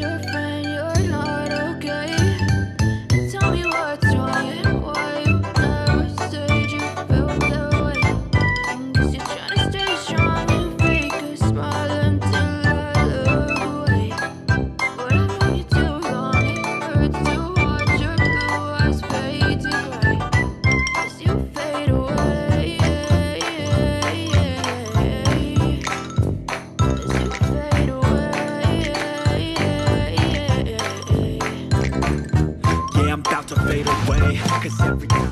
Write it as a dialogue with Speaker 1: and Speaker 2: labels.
Speaker 1: your friend fade away
Speaker 2: Cause